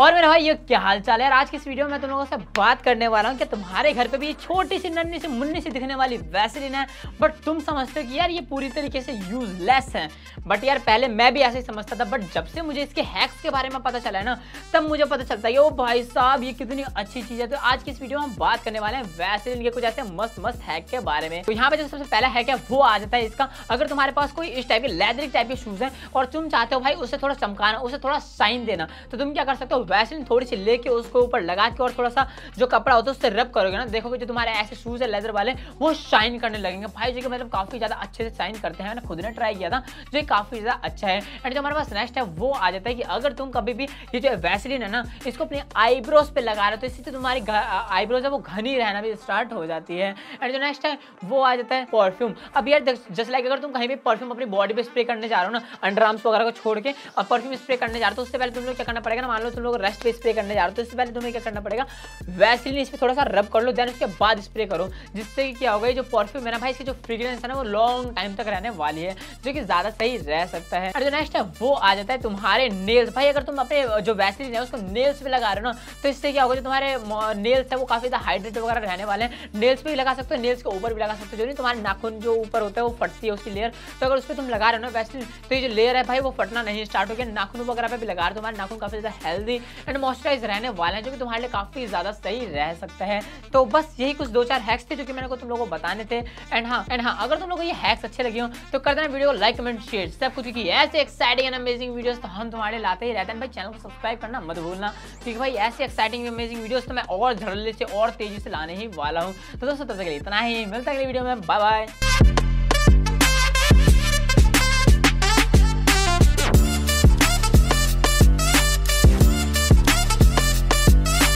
और मेरा भाई, ये क्या हाल चाल है? यार, आज की इस वीडियो में तुम लोगों से बात करने वाला हूँ कि तुम्हारे घर पे भी छोटी सी नन्नी सी, मुन्नी सी दिखने वाली वैसलीन है बट तुम समझते हो कि यार, ये पूरी तरीके से यूजलेस है। बट यार, पहले मैं भी ऐसे ही समझता था बट जब से मुझे इसके हैक्स के बारे में पता चला है ना, तब मुझे पता चलता है, ओ भाई साहब, ये कितनी अच्छी चीज़ है। तो आज की इस वीडियो में हम बात करने वाले हैं वैसलीन के कुछ ऐसे मस्त मस्त हैक के बारे में। तो यहाँ पे जो सबसे पहला हैक है, वो आ जाता है इसका। अगर तुम्हारे पास कोई इस टाइप के लेदरिक टाइप के शूज़ है और तुम चाहते हो भाई, उसे थोड़ा चमकाना, उसे थोड़ा साइन देना तो तुम क्या कर सकते हो? वैसलीन थोड़ी सी लेके उसको ऊपर लगा के और थोड़ा सा जो कपड़ा होता है उससे रब करोगे ना। देखोगे जो तुम्हारे ऐसे शूज़ है लेदर वाले, वो शाइन करने लगेंगे। भाई जो कि मतलब काफ़ी ज़्यादा अच्छे से शाइन करते हैं। मैंने खुद ने ट्राई किया था, जो काफ़ी ज़्यादा अच्छा है। एंड जो हमारे पास नेक्स्ट है, वो आ जाता है कि अगर तुम कभी भी ये जो वैसलिन है ना, इसको अपने आईब्रोज पे लगा रहे हो तो इससे तुम्हारी आईब्रोज है, वो घनी रहना भी स्टार्ट हो जाती है। एंड जो नेक्स्ट है, वो आ जाता है परफ्यूम अब यार जस्ट लाइक अगर तुम कहीं भी परफ्यूम अपनी बॉडी पे स्प्रे करने जा रहे हो ना अंडर आर्म्स वगैरह को छोड़ के और परफ्यूम स्प्रे करने जा रहे हो तो उससे पहले तुम लोग क्या करना पड़ेगा ना? मान लो तुम लोग रेस्ट पे स्प्रे करने जा रहे हो। तो इससे पहले तुम्हें क्या करना पड़ेगा? वैसलीन इस पर थोड़ा सा रब कर लो देन उसके बाद स्प्रे करो। जिससे कि क्या होगा जो परफ्यूम है ना भाई, इसकी जो फ्रेग्रेंस है ना, वो लॉन्ग टाइम तक रहने वाली है, जो कि ज़्यादा सही रह सकता है। और जो नेक्स्ट है, वो आ जाता है तुम्हारे नेल्स भाई, अगर तुम अपने, जो वैसलीन है, उसको नेल्स पे लगा रहे हो ना तो इससे क्या होगा, जो तुम्हारे नेल्स है, वो काफ़ी ज़्यादा हाइड्रेट वगैरह रहने वाले हैं। नेल्स पे भी लगा सकते हो नेल्स के ऊपर भी लगा सकते हो, जो नहीं, तुम्हारे नाखून जो ऊपर होता है, वो फटती है उसकी लेयर तो अगर उस पर तुम लगा रहे हो ना वैसलीन तो ये जो लेयर है भाई, वो फटना नहीं स्टार्ट हो गया। नाखून वगैरह पे भी लगा रहे हो, तुम्हारे नाखून काफ़ी ज़्यादा हेल्दी एंड मॉइस्चराइज रहने वाले हैं, जो कि तुम्हारे लिए काफ़ी ज़्यादा सही रह सकता है। तो बस यही कुछ दो चार हैक्स थे, जो कि मैंने को तुम लोगों को बताने थे। एंड हाँ एंड हाँ अगर तुम लोगों को ये हैक्स अच्छे लगे हो तो कर देना वीडियो को लाइक कमेंट शेयर सब कुछ, क्योंकि ऐसे एक्साइटिंग एंड अमेजिंग वीडियोस तो हम तुम्हारे लाते ही रहते हैं। भाई चैनल को सब्सक्राइब करना मत भूलना, क्योंकि भाई, ऐसे एक्साइटिंग अमेजिंग वीडियोस तो मैं और झड़ले से और तेज़ी से लाने ही वाला हूँ। तो दोस्तों, तब तक इतना ही, मिलता अगली वीडियो में। Bye bye